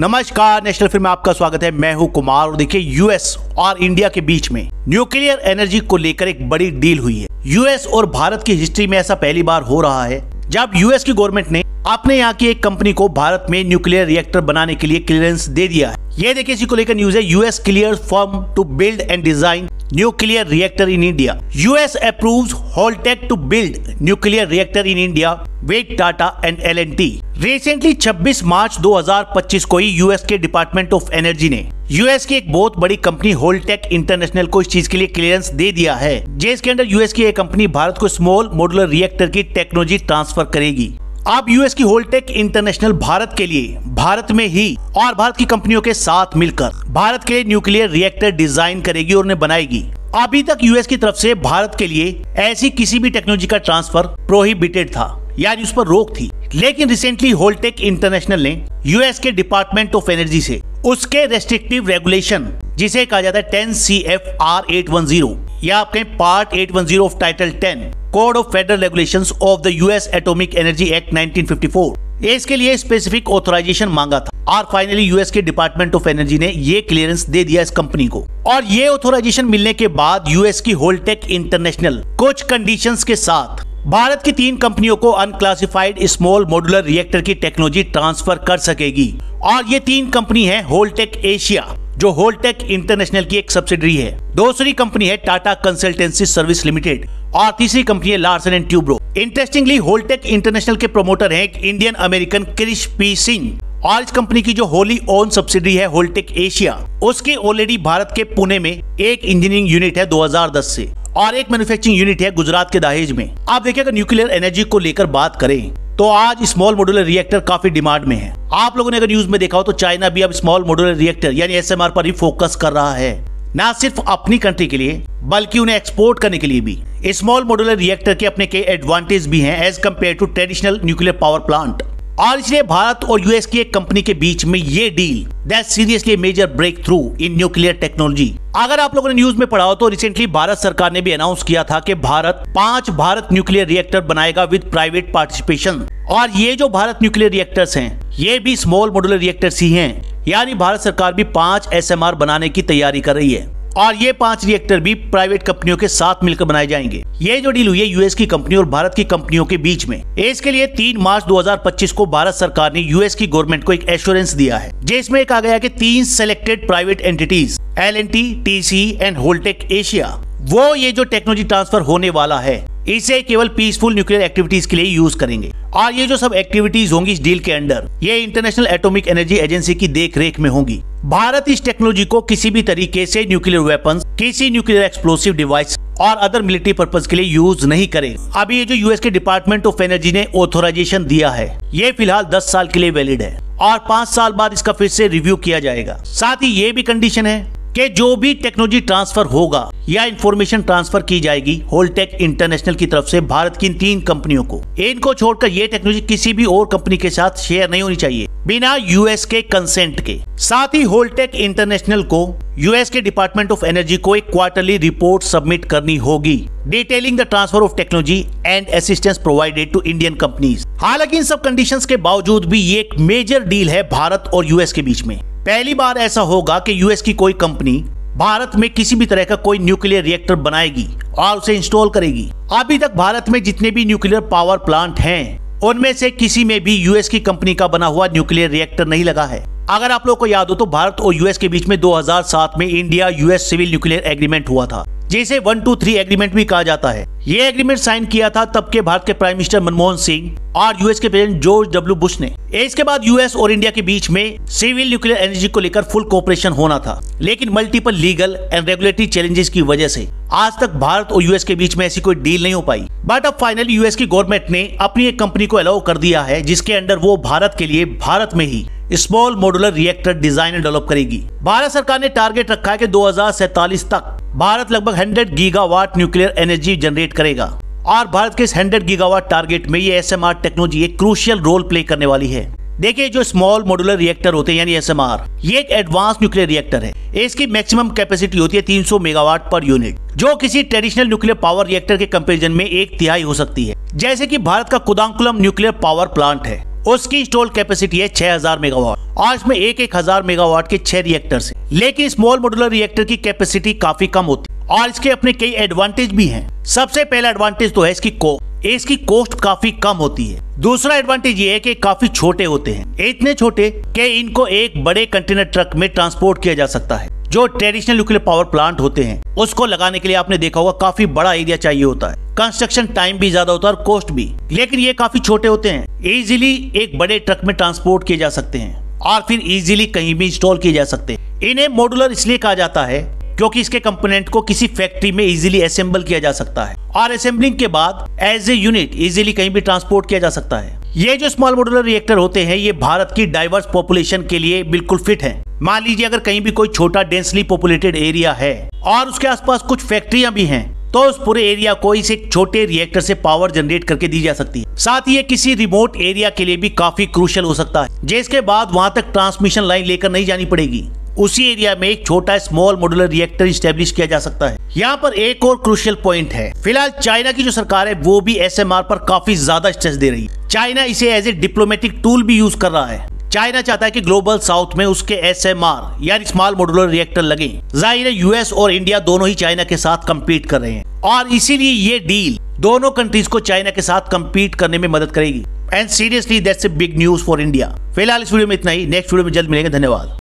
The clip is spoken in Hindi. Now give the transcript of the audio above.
नमस्कार, नेशनल फ़िल्म में आपका स्वागत है। मैं हूँ कुमार और देखिए यूएस और इंडिया के बीच में न्यूक्लियर एनर्जी को लेकर एक बड़ी डील हुई है। यूएस और भारत की हिस्ट्री में ऐसा पहली बार हो रहा है, जब यूएस की गवर्नमेंट ने अपने यहाँ की एक कंपनी को भारत में न्यूक्लियर रिएक्टर बनाने के लिए क्लियरेंस दे दिया है। ये देखिए, इसी को लेकर न्यूज़ है US clear form to build and design nuclear reactor in India. US approves Holtec to build nuclear reactor in India with Tata and L N T recently 26 March 2025 को ही यूएस के डिपार्टमेंट ऑफ़ एनर्जी ने यूएस की एक बहुत बड़ी कंपनी होलटेक इंटरनेशनल को इस चीज़ के लिए क्लियरेंस दे दिया है। जिसके अंदर यूएस की एक कंपनी भारत को स्मॉल मॉडुलर रिएक्टर की टेक्नोलॉजी ट्रांसफ़र करेगी। अब यूएस की होलटेक इंटरनेशनल भारत के लिए, भारत में ही और भारत की कंपनियों के साथ मिलकर भारत के लिए न्यूक्लियर रिएक्टर डिज़ाइन करेगी और उन्हें बनाएगी। अभी तक यूएस की तरफ़ से भारत के लिए ऐसी किसी भी टेक्नोलॉजी का ट्रांसफ़र प्रोहिबिटेड था, यानी उस पर रोक थी। लेकिन रिसेंटली होलटेक इंटरनेशनल ने यूएस के डिपार्टमेंट ऑफ़ एनर्जी से उसके रेस्ट्रिक्टिव रेगुलेशन जिसे कहा जाता है ten C F R eight one zero या आपके part eight one zero of title ten code of federal regulation of the US atomic energy act 1954 इसके लिए स्पेसिफिक ऑथोराइजेशन मांगा था। और फाइनली यूएस के डिपार्टमेंट ऑफ़ एनर्जी ने ये क्लियरेंस दे दिया इस कंपनी को। और ये ऑथोराइजेशन मिलने के बाद यूएस की होलटेक इंटरनेशनल कुछ कंडीशंस के साथ भारत की तीन कंपनियों को अनक्लासिफाइड स्मॉल मॉडुलर रिएक्टर की टेक्नोलॉजी ट्रांसफ़र कर सकेगी। और ये तीन कंपनी है होलटेक एशिया जो होलटेक इंटरनेशनल की एक सब्सिडरी है। दूसरी कंपनी है टाटा कंसल्टेंसी सर्विस लिमिटेड और तीसरी कंपनी है Larsen and Toubro interestingly Holtec international के प्रोमोटर हैं Indian American Krish P Singh और इस कंपनी की जो होली ओन सब्सिडरी है होलटेक एशिया उसके ऑलरेडी भारत के पुणे में एक इंजीनियरिंग यूनिट है 2010 से और एक मैन्युफैक्चरिंग यूनिट है गुजरात के दहेज में। आप देखिए, अगर न्यूक्लियर एनर्जी को लेकर बात करें तो आज स्मॉल मॉड्यूलर रिएक्टर काफ़ी डिमांड में है। आप लोगों ने अगर न्यूज़ में देखा हो तो चाइना भी अब स्मॉल मॉड्यूलर रिएक्टर यानी एसएमआर पर ही फोकस कर रहा है। न सिर्फ़ अपनी कंट्री के लिए, बल्कि उन्हें एक्सपोर्ट करने के लिए भी। स्मॉल मॉड्यूलर रिएक्टर के अपने कई एडवांटेज भी हैं as compare to traditional nuclear power plant और इसलिए भारत और यूएस की एक कंपनी के बीच में ये deal that seriously major breakthrough in nuclear technology अगर आप लोगों ने न्यूज़ में पढ़ा हो तो रिसेंटली भारत सरकार ने भी अनाउंस किया था कि भारत पाँच भारत न्यूक्लियर रिएक्टर बनाएगा विद प्राइवेट पार्टिसिपेशन और ये जो भारत न्यूक्लियर रिएक्टर्स हैं, ये भी स्मॉल मॉडुलर रिएक्टर्स ही हैं. यानी भारत सरकार भी पाँच एसएमआर बनाने की तैयारी कर रही है। और ये पाँच रिएक्टर भी प्राइवेट कंपनियों के साथ मिलकर बनाए जाएँगे। ये जो डील हुई है यूएस की कंपनी और भारत की कंपनियों के बीच में। इसके लिए तीन मार्च 2025 को भारत सरकार ने यूएस की गवर्नमेंट को एक एश्योरेंस दिया है, जिसमें कहा गया कि तीन selected private entities L N T and Holtec Asia वो ये जो टेक्नोलॉजी ट्रांसफ़र होने वाला है इसे केवल पीसफुल न्यूक्लियर एक्टिविटीज़ के लिए यूज़ करेंगे। और ये जो सब एक्टिविटीज़ होंगी इस डील के अंडर ये इंटरनेशनल एटॉमिक एनर्जी एजेंसी की देखरेख में होंगी। भारत इस टेक्नोलॉजी को किसी भी तरीके से न्यूक्लियर वेपन किसी न्यूक्लियर एक्सप्लोसिव डिवाइस और अदर मिलिट्री पर्पज के लिए यूज़ नहीं करे। अभी ये जो यूएस के डिपार्टमेंट ऑफ़ एनर्जी ने ऑथोराइजेशन दिया है, ये फ़िलहाल 10 साल के लिए वैलिड है और पाँच साल बाद इसका फिर से रिव्यू किया जाएगा। साथ ही ये भी कंडीशन है कि जो भी टेक्नोलॉजी ट्रांसफ़र होगा या इंफॉर्मेशन ट्रांसफ़र की जाएगी होलटेक इंटरनेशनल की तरफ़ से भारत की तीन कंपनियों को। इनको छोड़कर ये टेक्नोलॉजी किसी भी और कंपनी के साथ शेयर नहीं होनी चाहिए, बिना यूएस के कंसेंट के। साथ ही होलटेक इंटरनेशनल को यूएस के डिपार्टमेंट ऑफ़ एनर्जी को एक क्वार्टरली रिपोर्ट सबमिट करनी होगी detailing the transfer of technology and assistance provided to Indian companies हालाँकि इन सब कंडीशंस के बावजूद भी ये एक मेजर डील है भारत और यूएस के बीच में। पहली बार ऐसा होगा कि यूएस की कोई कंपनी भारत में किसी भी तरह का कोई न्यूक्लियर रिएक्टर बनाएगी और उसे इंस्टॉल करेगी। अभी तक भारत में जितने भी न्यूक्लियर पावर प्लांट हैं, उनमें से किसी में भी यूएस की कंपनी का बना हुआ न्यूक्लियर रिएक्टर नहीं लगा है। अगर आप लोग को याद हो तो भारत और यूएस के बीच में 2007 में India US civil nuclear agreement हुआ था। जिसे वन टू थ्री एग्रीमेंट भी कहा जाता है। ये एग्रीमेंट साइन किया था तब के भारत के प्राइम मिनिस्टर मनमोहन सिंह और यूएस के प्रेसिडेंट जॉर्ज डब्ल्यू बुश ने। इसके बाद यूएस और इंडिया के बीच में सिविल न्यूक्लियर एनर्जी को लेकर फुल कोऑपरेशन होना था, लेकिन multiple legal and regulatory challenges की वजह से आज तक भारत और यूएस के बीच में ऐसी कोई डील नहीं हो पाई। बट अब फाइनली यूएस की गवर्नमेंट ने अपनी एक कंपनी को अलाउ कर दिया है, जिसके अंडर वो भारत के लिए भारत में ही small modular reactor design develop करेगी। भारत सरकार ने टारगेट रखा है कि दो तक भारत लगभग 100 गीगावाट न्यूक्लियर एनर्जी जनरेट करेगा। और भारत के इस 100 गीगावाट टारगेट में ये एसएमआर टेक्नोलॉजी एक क्रूशियल रोल प्ले करने वाली है। देखिए, जो स्मॉल मॉडुलर रिएक्टर होते हैं, यानी एसएमआर ये एक एडवांस न्यूक्लियर रिएक्टर है। इसकी मैक्सिमम कैपेसिटी होती है 300 मेगावाट पर यूनिट जो किसी ट्रेडिशनल न्यूक्लियर पावर रिएक्टर के कंपैरिजन में एक तिहाई हो सकती है। जैसे कि भारत का कुदांकुलम न्यूक्लियर पावर प्लांट है। उसकी इंस्टॉल कैपेसिटी है 6000 मेगावाट और इसमें एक एक हज़ार मेगावाट के छह रिएक्टर है। लेकिन स्मॉल मॉड्यूलर रिएक्टर की कैपेसिटी काफ़ी कम होती है। और इसके अपने कई एडवांटेज भी हैं। सबसे पहला एडवांटेज तो है इसकी को इसकी कॉस्ट काफ़ी कम होती है। दूसरा एडवांटेज ये है कि काफ़ी छोटे होते हैं। इतने छोटे कि इनको एक बड़े कंटेनर ट्रक में ट्रांसपोर्ट किया जा सकता है। जो ट्रेडिशनल न्यूक्लियर पावर प्लांट होते हैं, उसको लगाने के लिए आपने देखा होगा काफ़ी बड़ा एरिया चाहिए होता है। कंस्ट्रक्शन टाइम भी ज़्यादा होता है और कॉस्ट भी। लेकिन ये काफ़ी छोटे होते हैं। इजिली एक बड़े ट्रक में ट्रांसपोर्ट किए जा सकते हैं और फिर इजिली कहीं भी इंस्टॉल किए जा सकते हैं। इन्हें मॉडुलर इसलिए कहा जाता है क्योंकि इसके कंपोनेंट को किसी फैक्ट्री में इजीली असेंबल किया जा सकता है और असेंबलिंग के बाद एज ए यूनिट इजीली कहीं भी ट्रांसपोर्ट किया जा सकता है। ये जो स्मॉल मॉडुलर रिएक्टर होते हैं, ये भारत की डाइवर्स पॉपुलेशन के लिए बिल्कुल फिट है। मान लीजिए अगर कहीं भी कोई छोटा डेंसली पॉपुलेटेड एरिया है और उसके आसपास कुछ फैक्ट्रियाँ भी हैं तो उस पूरे एरिया को इस एक छोटे रिएक्टर से पावर जनरेट करके दी जा सकती है। साथ ही ये किसी रिमोट एरिया के लिए भी काफ़ी क्रूशल हो सकता है, जिसके बाद वहाँ तक ट्रांसमिशन लाइन लेकर नहीं जानी पड़ेगी। उसी एरिया में एक छोटा स्मॉल मॉडुलर रिएक्टर स्टेब्लिश किया जा सकता है। यहाँ पर एक और क्रूशियल पॉइंट है। फ़िलहाल चाइना की जो सरकार है, वो भी एस पर काफ़ी ज़्यादा स्ट्रेस दे रही है। चाइना इसे एज ए डिप्लोमेटिक टूल भी यूज़ कर रहा है। चाइना चाहता है कि ग्लोबल साउथ में उसके एस एम आर यानी स्मॉल मॉड्यूलर रिएक्टर लगे। ज़ाहिर है, यूएस और इंडिया दोनों ही चाइना के साथ कम्पीट कर रहे हैं। और इसीलिए ये डील दोनों कंट्रीज़ को चाइना के साथ कम्पीट करने में मदद करेगी। And seriously that's a big news for India फ़िलहाल इस वीडियो में इतना ही। नेक्स्ट वीडियो में जल्द मिलेंगे। धन्यवाद।